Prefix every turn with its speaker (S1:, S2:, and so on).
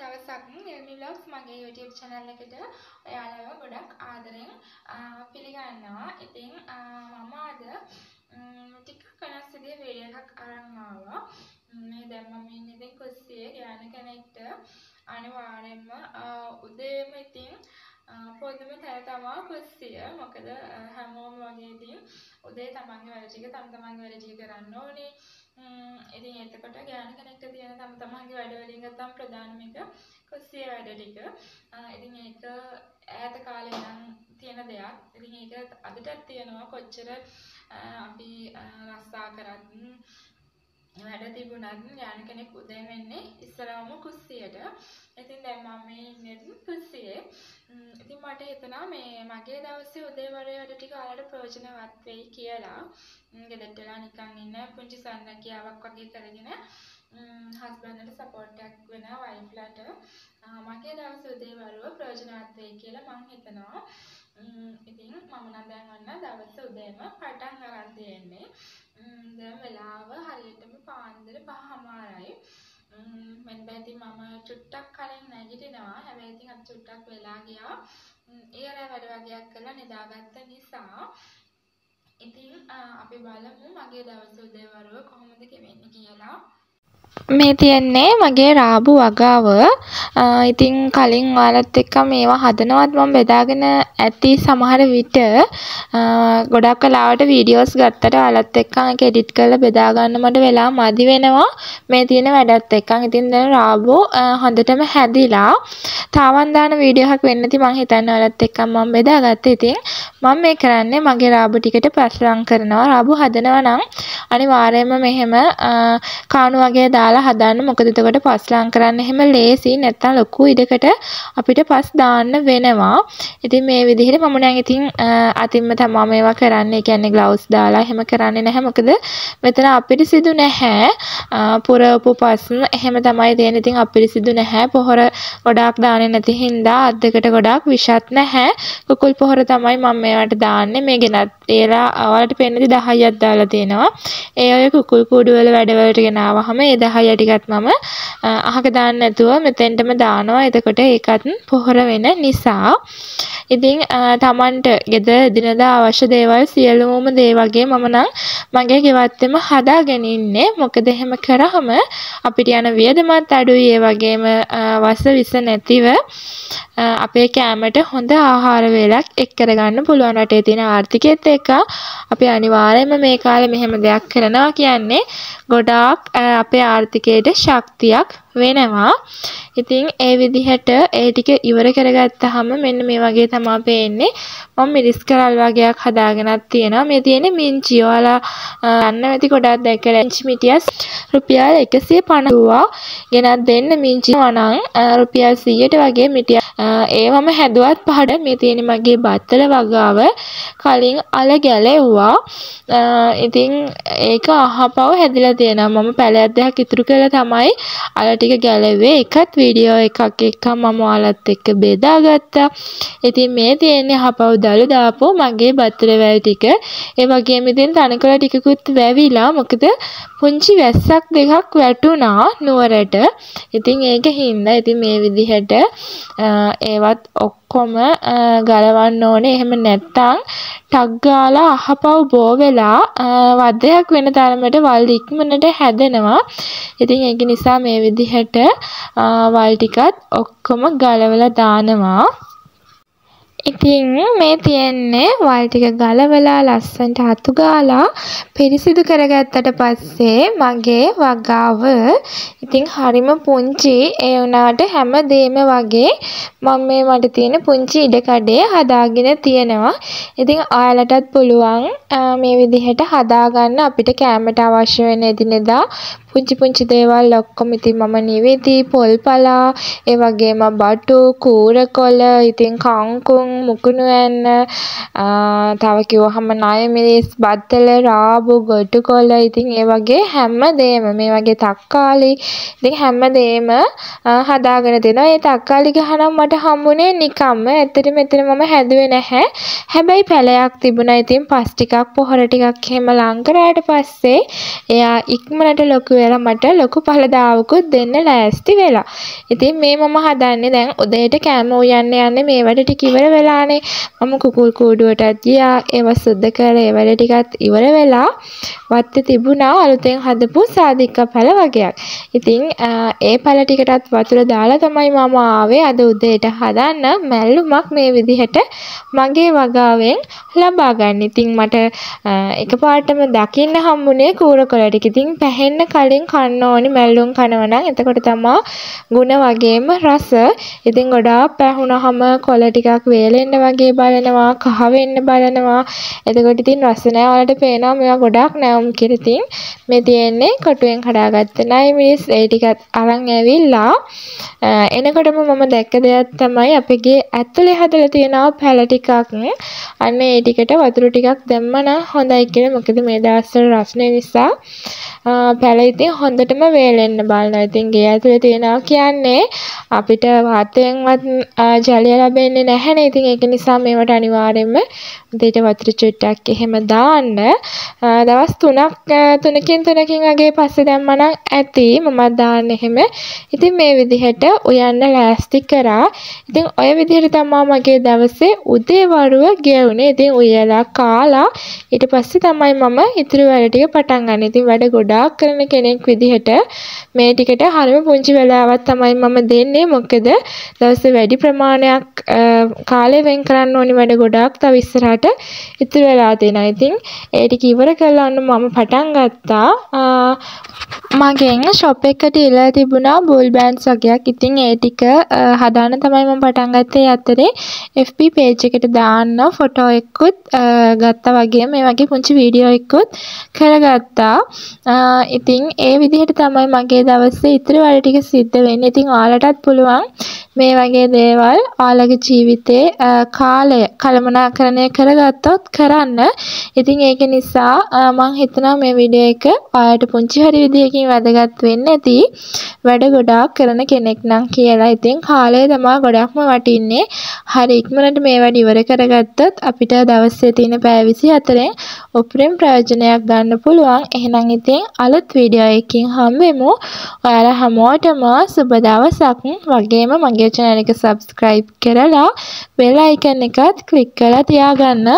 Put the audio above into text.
S1: දවසක් නිර්මි ව්ලොග්ස් මගේ YouTube channel එකට ඔයාලව ගොඩක් ආදරෙන් පිළිගන්නවා. ඉතින් මම අද ටිකක් වෙනස් විදිහේ වීඩියෝ එකක් අරන් ආවා. මේ දැන් මම ඉන්නේ ඉතින් කුස්සියේ ගෑනු කෙනෙක්ට අනිවාර්යෙන්ම උදේම ඉතින් පොදුම තැන තමා කුස්සිය. මොකද හැමෝම වගේ ඉතින් උදේ තමන්ගේ වැඩ ටික තම තමන්ගේ වැඩ ටික කරන්න ඕනේ. ඉතින් එතකොට ගෑනු කෙනෙක්ට තියෙන තම තමන්ගේ වැඩ වලින් ගත්තම ප්‍රධානම එක කුස්සිය වැඩ ටික. ඉතින් ඒක ඈත කාලේ ඉඳන් තියෙන දෙයක්. ඉතින් ඒක අදටත් තියෙනවා කොච්චර අපි රස්සා කරත් වැඩ තිබුණත් ගෑනු කෙනෙක් උදේ වෙන්නේ ඉස්සරවම කුස්සියට. ඉතින් දැන් මම මේ ඉන්නේ කුස්සියේ. ඉතින් මට හිතුණා මේ මගේ දවසේ උදේ වරේ වැඩ ටික ඔයාලට ප්‍රයෝජනවත් වෙයි කියලා. ගෙදරට වෙලා නිකන් ඉන්න පුංචි සන්නකියාවක් වගේ කරගෙන හස්බන්ඩ්ට සපෝට් එකක් වෙන වයිෆ්ලාට මගේ දවසේ උදේ වරුව ප්‍රයෝජනවත් වෙයි කියලා මං හිතනවා. ඉතින් මම නම් දැන් ඔන්න දවස් උදේම පටන් අරන් තියෙන්නේ. දැන් වෙලාව හරියටම පාන්දර 5:00මාරයි. මම දැන් මම චුට්ටක් කලින් නැගිටිනවා. හැබැයි ඉතින් අද චුට්ටක් වෙලා ගියා. ඊයර වැඩ වගේක් කරලා නිදාගත්ත නිසා ඉතින් අපි බලමු මගේ දවස් උදේවරුව කොහොමද ගෙවෙන්නේ කියලා.
S2: මේ තියෙන්නේ මගේ රාබු වගාව. ඉතින් කලින් ඔයාලත් එක්ක මේවා හදනවත් මම බෙදාගෙන ඇති සමහර විට ගොඩක් වෙලාවට වීඩියෝස් ගත්තට ඔයාලත් එක්ක ඒක එඩිට් කරලා බෙදා ගන්න මට වෙලා මදි වෙනවා මේ තියෙන වැඩත් එක්ක. ඉතින් දැන් රාබු හොඳටම හැදිලා තාවන් දාන වීඩියෝ එකක් වෙන්න ඇති මං හිතන්නේ ඔයාලත් එක්ක මම බෙදාගත්තා. ඉතින් මම මේ කරන්නේ මගේ රාබු ටිකට පස්ලම් කරනවා. රාබු හදනවා නම් අනිවාර්යයෙන්ම මෙහෙම කාණු වගේ දාලා හදන්න. මොකද එතකොට පස්ලම් කරන්න එහෙම ලේසි. නැත්තම් ලොකු ඉඩකට අපිට පස් දාන්න වෙනවා. ඉතින් මේ විදිහට මම නම් ඉතින් අතින්ම තමයි මේවා කරන්නේ. ඒ කියන්නේ ග්ලව්ස් දාලා එහෙම කරන්නේ නැහැ. මොකද මෙතන අපිරිසිදු නැහැ. පුරවපු පස් එහෙම තමයි තියෙන්නේ. ඉතින් අපිරිසිදු නැහැ. පොහොර ගොඩාක් දාන්නේ නැති හින්දා අත් දෙකට ගොඩාක් විෂත් නැහැ. කුකුල් පොහොර තමයි මම මේවට දාන්නේ. මේ ගෙනත් ඒලා ඔයාලට පෙන්නදි 10ක් දාලා තියෙනවා. ඒ ඔය කුකුල් කූඩු වල වැඩවලට ගෙනාවහම ඒ 10 ටිකත් මම අහක දාන්න නැතුව මෙතෙන්ටම දානවා. එතකොට ඒකත් පොහොර වෙන නිසා. ඉතින් Tamanට ගෙදර එදිනදා අවශ්‍ය දේවල් සියලුම දේ වගේ මම නම් මගේ ගෙවත්තෙම හදාගෙන ඉන්නේ. මොකද එහෙම කරාම අපිට යන වියදමත් අඩුයි. ඒ වගේම වස විස නැතිව අපේ කෑමට හොඳ ආහාර වේලක් එක් කරගන්න පුළුවන් රටේ තියෙන ආර්ථිකයත් එක්ක අපි අනිවාර්යයෙන්ම මේ කාලේ මෙහෙම දෙයක් කරනවා කියන්නේ ගොඩාක් අපේ ආර්ථිකයට ශක්තියක් වෙනවා. ඉතින් ඒ විදිහට ඒ ටික ඉවර කරගත්තාම මෙන්න මේ වගේ තමයි පේන්නේ. මම මිරිස් කරල් වගේක් හදාගෙනත් තියෙනවා. මේ තියෙන්නේ මිංචි. ඔයාලා දන්න ඇති ගොඩක් දැකලා මිංචි මිටියස් රුපියල් 150වා ගෙනත් දෙන්න මිංචි වණන් රුපියල් 100ට වගේ මිටිය. ඒවම හැදුවත් පහඩ මේ තියෙන්නේ මගේ බත්තල වගාව. කලින් අල ගැලෙව්වා. ඉතින් ඒක අහපව හැදිලා තියෙනවා. මම පැලයක් දෙකක් ඉතුරු කරලා තමයි අල ටික ගැලෙව්වේ. එකත් වීඩියෝ එකක් එක්ක මම ඔයාලත් එක්ක බෙදාගත්තා. ඉතින් මේ තියෙන්නේ අහපව දළු දාපු මගේ බත්තල වැල් ටික. ඒ වගේම ඉතින් තනකොළ ටිකකුත් වැවිලා. මොකද පුංචි වැස්සක් දෙකක් වැටුණා නුවරට. ඉතින් ඒක හින්දා ඉතින් මේ විදිහට ඒවත් ඔක්කොම ගලවන්න ඕනේ. එහෙම නැත්තම් ටක් ගාලා අහපව් බෝ වෙලා වදයක් වෙන තරමට වල් ඉක්මනට හැදෙනවා. ඉතින් ඒක නිසා මේ විදිහට වල් ටිකත් ඔක්කොම ගලවලා දානවා. ඉතින් මේ තියෙන්නේ වල් ටික ගලවලා ලස්සනට අතු ගාලා පිරිසිදු කරගත්තට පස්සේ මගේ වගාව ඉතින් හරිම පුංචි ඒ වුණාට හැමදේම වගේ මම මේ මට තියෙන පුංචි ඉඩකඩේ හදාගෙන තියෙනවා. ඉතින් ඔයාලටත් පුළුවන් මේ විදිහට හදාගන්න අපිට කෑමට අවශ්‍ය වෙන එදිනෙදා පුංචි පුංචි දේවල් ඔක්කොම ඉතින් මම නිවිදි පොල් පලා ඒ වගේම බටු කූරකොළ ඉතින් කංකුම් මැල්ලුම් මුකුණු ඇන්න තව කිව්වහම ණය මිරිස් බත්තල රාබු ගොටුකොළ ඉතින් ඒ වගේ හැම දේම මේ වගේ තක්කාලි ඉතින් හැම දේම හදාගෙන දෙනවා. ඒ තක්කාලි ගහ නම් මට හම්බුනේ නිකම්ම. ඇත්තටම මෙතන මම හැදුවේ නැහැ. හැබැයි පැලයක් තිබුණා. ඉතින් පස් ටිකක් පොහොර ටිකක් එහෙම ලං කරාට පස්සේ එයා ඉක්මනට ලොකු වෙලා මට ලොකු ඵලදායකුත් දෙන්න ලෑස්ති වෙලා. ඉතින් මේ මම හදන්නේ දැන් උදේට කෑම උයන්න යන්නේ මේ වැඩ ටික ඉවර වෙලානේ. මම කුකුල් කූඩුවටත් ගියා. ඒව සුද්ධ කරලා ඒ වැඩ ටිකත් ඉවර වෙලා වත්තේ තිබුණා අලුතෙන් හදපු සාදික්ක පැල වගේක්. ඉතින් ඒ පැල ටිකටත් වතුර දාලා තමයි මම ආවේ අද උදේට හදන්න මැල්ලුමක් මේ විදිහට මගේ වගාවෙන් ලබා ගන්න. ඉතින් මට එකපාරටම දකින්න හම්බුනේ කූරකොළ ටික. ඉතින් පැහෙන්න කලින් කන්න ඕනි මැල්ලුම් කනවා නම් එතකොට තමා ಗುಣ වගේම රස. ඉතින් ගොඩාක් පැහුනහම කොළ ටිකක් වේලෙන්න වගේ බලනවා, කහ වෙන්න බලනවා. එතකොට ඉතින් රස නැහැ. ඔයාලට පේනවා මේවා ගොඩාක් නැවුම් කියලා. ඉතින් මේ තියෙන්නේ කොටුවෙන් කඩාගත්ත නයි මිරිස් ඒ ටිකත් අරන් ඇවිල්ලා එනකොටම මම දැක්ක දෙයක් තමයි අපගේ ඇතුලේ හදලා තියෙනවා පැල ටිකක්. අන්න ඒ ටිකට වතුර ටිකක් දැම්මනම් හොඳයි කියලා. මොකද මේ දවස්වල රස්නේ නිසා පැල ඉතින් හොඳටම වේලෙන්න බලනවා. ඉතින් ගේ ඇතුලේ තියෙනවා කියන්නේ අපිට වාතයෙන්වත් ජලය ලැබෙන්නේ නැහැනේ. ඉතින් ඒක නිසා මේවට අනිවාර්යයෙන්ම උදේට වතුර චුට්ටක් එහෙම දාන්න. දවස් 3ක් 3කින් 3කින් වගේ පස්සේ දැම්මනම් ඇති. මමත් දාන්න එහෙම. ඉතින් මේ විදිහට උයන්න ලෑස්ති කරා. ඉතින් ඔය විදිහට තමයි මගේ දවසේ උදේ වරුව ගෙවුනේ. ඉතින් උයලා කාලා ඊට පස්සේ තමයි මම ඉතුරු වැඩ ටික පටන් ගන්න. ඉතින් වැඩ ගොඩාක් කරන කෙනෙක් විදිහට මේ ටිකට හරිම පුංචි වෙලාවක් තමයි මම දෙන්නේ. මොකද දවසේ වැඩි ප්‍රමාණයක් කාලය වෙන් කරන්න ඕනි වැඩ ගොඩාක් තව ඉස්සරහට ඉතුරු වෙලා තියෙනවා. ඉතින් ඒ ටික ඉවර කරලා මම පටන් ගත්තා. මගෙන් ෂොප් එකට ඉල්ලලා තිබුණා බූල් බෑන්ඩ්ස් වගේක්. ඉතින් ඒ ටික හදාන්න තමයි මම පටන් ගත්තේ. අතරේ FB page එකට දාන්න ෆොටෝ එකකුත් ගත්තා වගේම මේ වගේ පුංචි වීඩියෝ එකකුත් කරගත්තා. ඉතින් ඒ විදිහට තමයි මගේ දවසේ ඉතුරු වැඩ ටික සිද්ධ වෙන්නේ. ඉතින් ඔයාලටත් පුළුවන් මේ වගේ දේවල් ඔයාලගේ ජීවිතේ කාලය කළමනාකරණය කරගත්තොත් කරන්න. ඉතින් ඒක නිසා මම හිතනවා මේ වීඩියෝ එක ඔයාලට පුංචි හරි විදියකින් වැදගත් වෙන්න ඇති. වැඩ ගොඩාක් කරන කෙනෙක් නම් කියලා. ඉතින් කාලය තමයි ගොඩක්ම වටින්නේ. හරි ඉක්මනට මේ වැඩ ඉවර කරගත්තොත් අපිට දවසේ තියෙන පැය 24න් උපරිම ප්‍රයෝජනයක් ගන්න පුළුවන්. එහෙනම් ඉතින් අලුත් වීඩියෝ එකකින් හම්බෙමු. ඔයාලා හැමෝටම සුබ දවසක් වගේම මගේ channel එක subscribe කරලා bell icon එකත් click කරලා තියාගන්න.